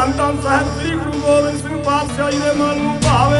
ਧੰਨ ਧੰਨ ਸਾਹਿਬ ਸ੍ਰੀ ਗੁਰੂ ਗੋਬਿੰਦ ਸਿੰਘ ਪਾਤਸ਼ਾਹ ਜੀ ਦੇ ਮਨ ਨੂੰ ਭਾਵੇ ਸੋ ਨਿਹਾਲ ਹੋ ਜਾਵੇ